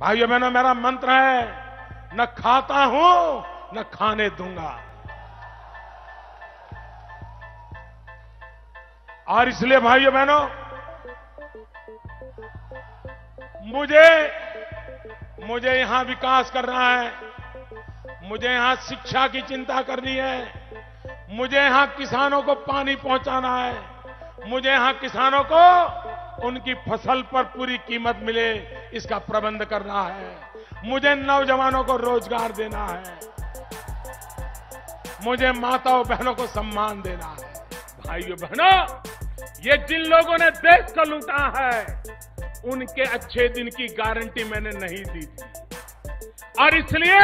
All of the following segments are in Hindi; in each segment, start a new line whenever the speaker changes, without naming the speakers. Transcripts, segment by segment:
भाइयों बहनों, मेरा मंत्र है, न खाता हूँ, न खाने दूँगा। और इसलिए भाइयों बहनों, मुझे मुझे यहाँ विकास करना है, मुझे यहाँ शिक्षा की चिंता करनी है, मुझे यहाँ किसानों को पानी पहुंचाना है, मुझे यहाँ किसानों को उनकी फ़सल पर पूरी कीमत मिले इसका प्रबंध करना है। मुझे नौजवानों को रोज़गार देना है। मुझे माताओं बहनों को सम्मान देना है। भाइयों बहनों, ये जिन लोगों ने देश को लूटा है, उनके अच्छे दिन की गारंटी मैंने नहीं दी थी। और इसलिए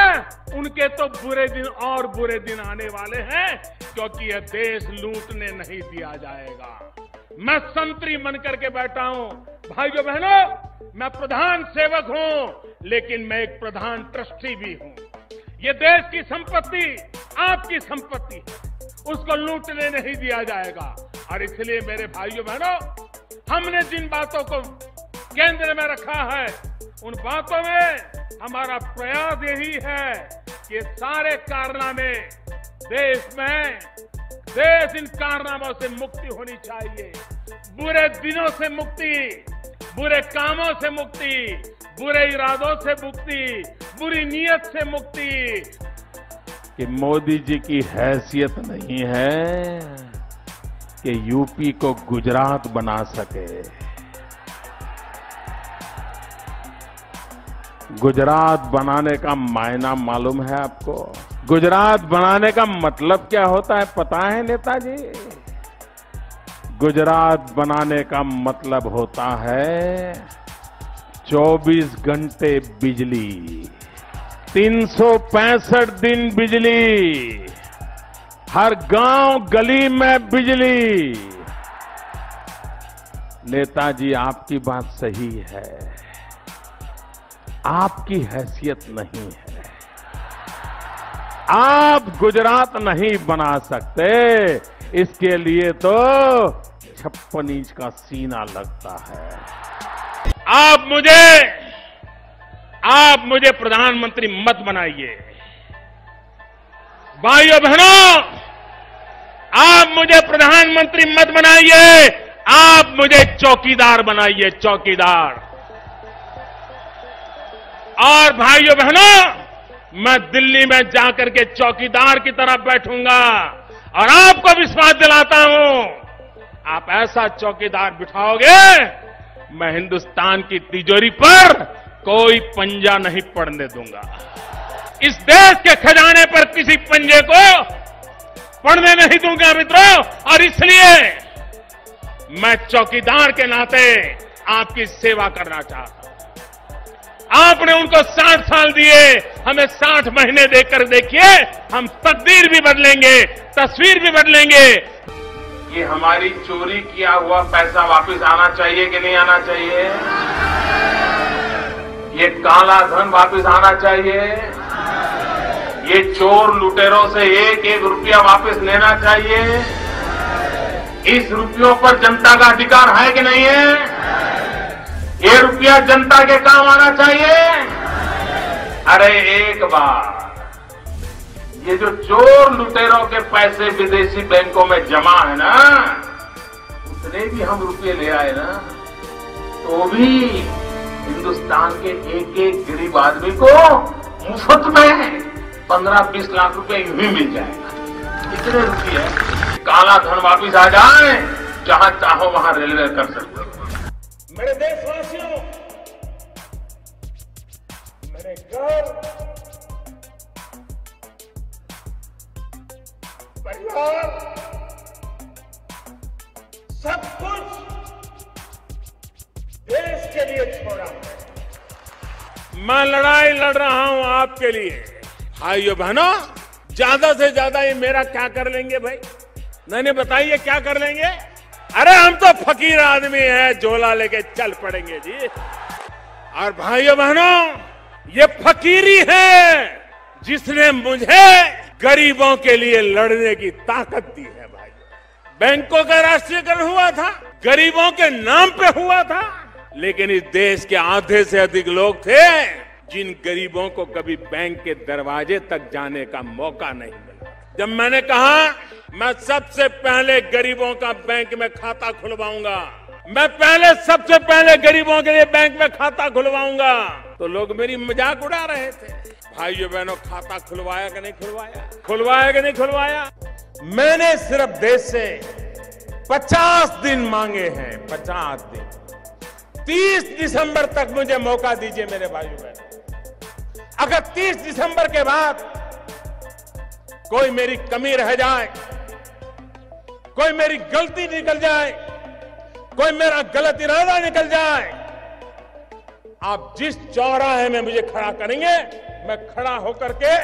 उनके तो बुरे दिन और बुरे दिन आने वाले हैं, क्योंकि यह देश लूटने नहीं दिया जाएगा। मैं संतरी मन करके बैठा हूँ। भाइयों बहनों मैं प्रधान सेवक हूँ, लेकिन मैं एक प्रधान ट्रस्टी भी हूँ। ये देश की संपत्ति आपकी संपत्ति है। उसको लूटने नहीं दिया जाएगा। और इसलिए मेरे भाइयों बहनों, हमने जिन बातों को केंद्र में रखा है, उन बातों में हमारा प्रयास यही है कि सारे कारनामे देश में, देश इन कारनामों से मुक्ति होनी चाहिए। बुरे दिनों से मुक्ति बुरे कामों से मुक्ति, बुरे इरादों से मुक्ति, बुरी नीयत से मुक्ति।
कि मोदी जी की हैसियत नहीं है कि यूपी को गुजरात बना सके। गुजरात बनाने का मायना मालूम है आपको? गुजरात बनाने का मतलब क्या होता है पता है नेताजी? गुजरात बनाने का मतलब होता है 24 घंटे बिजली, तीन सौ पैंसठ दिन बिजली, हर गाँव गली में बिजली। नेताजी, आपकी बात सही है, आपकी हैसियत नहीं है। आप गुजरात नहीं बना सकते, इसके लिए तो छप्पन इंच का सीना लगता है।
आप मुझे आप मुझे प्रधानमंत्री मत बनाइए। भाइयों बहनों, आप मुझे प्रधानमंत्री मत बनाइए। आप मुझे चौकीदार बनाइए, चौकीदार। और भाइयों बहनों, मैं दिल्ली में जाकर के चौकीदार की तरफ़ बैठूँगा और आपको विश्वास दिलाता हूँ। आप ऐसा चौकीदार बिठाओगे, मैं हिंदुस्तान की तिजोरी पर कोई पंजा नहीं पड़ने दूँगा। इस देश के खजाने पर किसी पंजे को पड़ने नहीं दूँगा मित्रों, और इसलिए मैं चौकीदार के नाते आपकी सेवा करना चाहता हूँ। आपने उनको साठ साल दिए, हमें साठ महीने देकर देखिए, हम तकदीर भी बदलेंगे, तस्वीर भी बदलेंगे।
ये हमारी चोरी किया हुआ पैसा वापस आना चाहिए कि नहीं आना चाहिए? ये काला धन वापस आना चाहिए? ये चोर लुटेरों से एक एक रुपया वापस लेना चाहिए? इस रुपयों पर जनता का अधिकार है कि नहीं है? ये रुपया जनता के काम आना चाहिए? अरे एक बार। ये जो चोर लुटेरों के पैसे विदेशी बैंकों में जमा है ना, उतने भी हम रुपये ले आए ना तो भी हिंदुस्तान के एक एक गरीब आदमी को मुफ़्त में पंद्रह बीस लाख रुपए ही मिल जाएगा। इतने रुपये। काला धन वापिस आ जाए, जहाँ चाहो वहाँ रेलवे कर सकते
मेरे देशवासियों, मेरे घर परिवार सब कुछ देश के लिए छोड़ा। मैं लड़ाई लड़ रहा हूँ आपके लिए। भाइयों बहनों, ज़्यादा से ज़्यादा ये मेरा क्या कर लेंगे भाई? नहीं बताइए क्या कर लेंगे? अरे हम तो फकीर आदमी है, झोला लेके चल पड़ेंगे जी। और भाइयों बहनों, ये फकीरी है जिसने मुझे गरीबों के लिए लड़ने की ताकत दी है भाई। बैंकों का राष्ट्रीयकरण हुआ था, गरीबों के नाम पे हुआ था, लेकिन इस देश के आधे से अधिक लोग थे जिन गरीबों को कभी बैंक के दरवाजे तक जाने का मौका नहीं मिला। जब मैंने कहा, मैं सबसे पहले गरीबों का बैंक में खाता खुलवाऊँगा, मैं पहले सबसे पहले गरीबों के लिए बैंक में खाता खुलवाऊँगा तो लोग मेरी मज़ाक उड़ा रहे थे। भाइयों बहनों, खाता खुलवाया कि नहीं खुलवाया? खुलवाया कि नहीं खुलवाया? मैंने सिर्फ़ देश से 50 दिन मांगे हैं 50 दिन। 30 दिसंबर तक मुझे मौका दीजिए मेरे भाइयों बहनों। अगर 30 दिसंबर के बाद कोई मेरी कमी रह जाए, कोई मेरी गलती निकल जाए, कोई मेरा गलत इरादा निकल जाए, आप जिस चौराहे में मुझे खड़ा करेंगे मैं खड़ा होकर के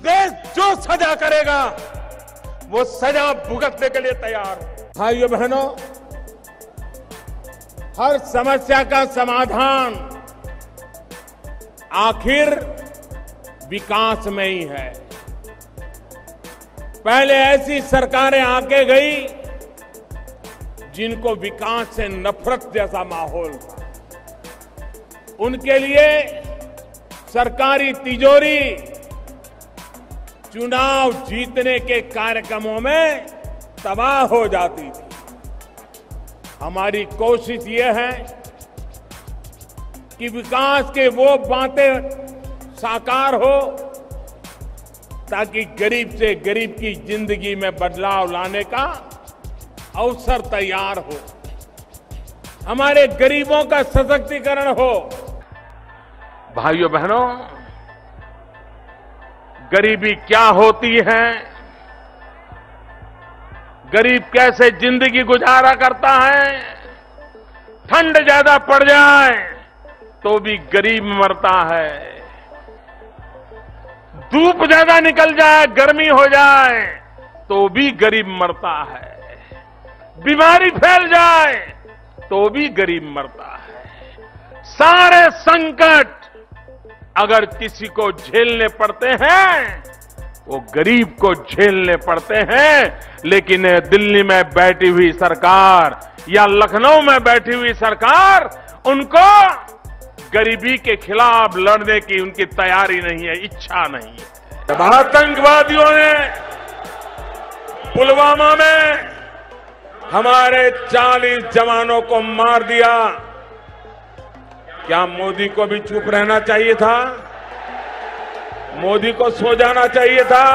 देश जो सजा करेगा, वो सजा भुगतने के लिए तैयार है। भाइयों, बहनों, हर समस्या का समाधान आखिर विकास में ही है। पहले ऐसी सरकारें आके गई जिनको विकास से नफरत जैसा माहौल था। उनके लिए सरकारी तिजोरी चुनाव जीतने के कार्यक्रमों में तबाह हो जाती थी। हमारी कोशिश ये है कि विकास के वो बातें साकार हो, ताकि गरीब से गरीब की ज़िंदगी में बदलाव लाने का अवसर तैयार हो। हमारे गरीबों का सशक्तिकरण हो। भाइयों, बहनों, गरीबी क्या होती है? गरीब कैसे ज़िंदगी गुजारा करता है? ठंड ज़्यादा पड़ जाए तो भी गरीब मरता है। धूप ज़्यादा निकल जाए, गर्मी हो जाए तो भी गरीब मरता है। बीमारी फैल जाए तो भी गरीब मरता है। सारे संकट अगर किसी को झेलने पड़ते हैं, वो गरीब को झेलने पड़ते हैं। लेकिन दिल्ली में बैठी हुई सरकार या लखनऊ में बैठी हुई सरकार, उनको गरीबी के खिलाफ लड़ने की उनकी तैयारी नहीं है, इच्छा नहीं है। आतंकवादियों ने पुलवामा में हमारे 40 जवानों को मार दिया। क्या मोदी को भी चुप रहना चाहिए था? मोदी को सो जाना चाहिए था।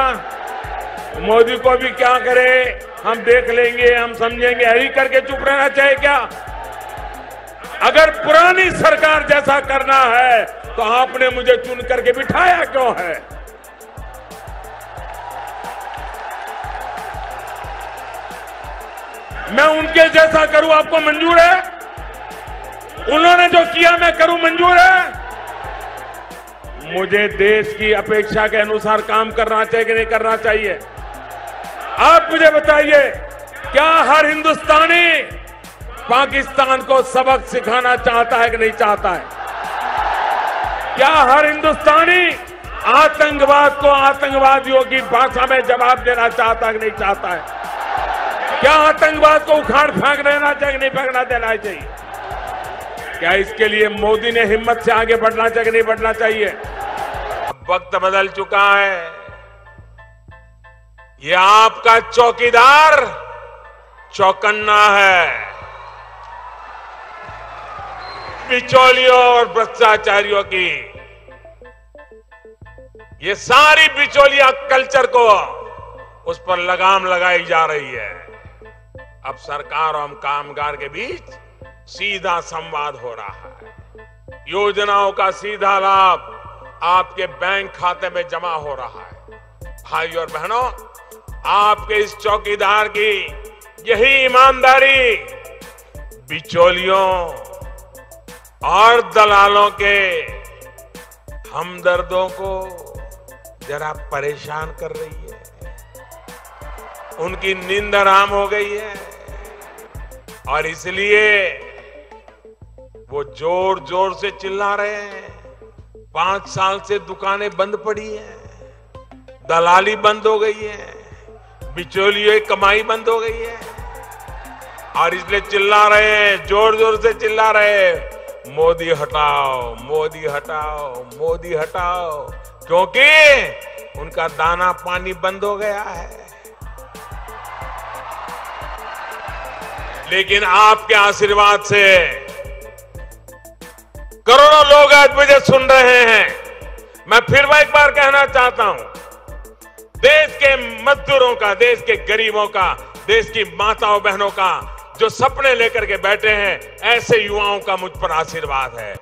मोदी को भी क्या करे? हम देख लेंगे, हम समझेंगे। हरी करके चुप रहना चाहिए क्या? अगर पुरानी सरकार जैसा करना है तो आपने मुझे चुन करके बिठाया क्यों है? मैं उनके जैसा करूँ आपको मंजूर है? उन्होंने जो किया, मैं करूँ मंजूर है? मुझे देश की अपेक्षा के अनुसार काम करना चाहिए कि नहीं करना चाहिए। आप मुझे बताइए, क्या हर हिंदुस्तानी पाकिस्तान को सबक सिखाना चाहता है कि नहीं चाहता है? क्या हर हिंदुस्तानी आतंकवाद को आतंकवादियों की भाषा में जवाब देना चाहता है कि नहीं चाहता है? क्या आतंकवाद को उखाड़ फेंक देना चाहिए, नहीं फेंकना देना चाहिए? क्या इसके लिए मोदी ने हिम्मत से आगे बढ़ना चाहिए, नहीं बढ़ना चाहिए? वक्त बदल चुका है। ये आपका चौकीदार चौकन्ना है। बिचौलियों और भ्रष्टाचारियों की। ये सारी बिचौलिया कल्चर को उस पर लगाम लगाई जा रही है। अब सरकार और कामगार के बीच सीधा संवाद हो रहा है। योजनाओं का सीधा लाभ आपके बैंक खाते में जमा हो रहा है। भाई और बहनों, आपके इस चौकीदार की यही ईमानदारी, बिचौलियों और दलालों के हमदर्दों को जरा परेशान कर रही है। उनकी नींद आराम हो गई है। और इसलिए वो ज़ोर ज़ोर से चिल्ला रहे हैं। पाँच साल से दुकानें बंद पड़ी हैं। दलाली बंद हो गई है। बिचौलियों कमाई बंद हो गई है।
और इसलिए चिल्ला रहे हैं ज़ोर ज़ोर से चिल्ला रहे हैं। मोदी हटाओ मोदी हटाओ मोदी हटाओ। क्योंकि उनका दाना पानी बंद हो गया है। लेकिन आपके आशीर्वाद से। करोड़ों लोग आज मुझे सुन रहे हैं। मैं फिर एक बार कहना चाहता हूँ, देश के मजदूरों का, देश के गरीबों का, देश की माताओं बहनों का, जो सपने लेकर के बैठे हैं, ऐसे युवाओं का मुझ पर आशीर्वाद है।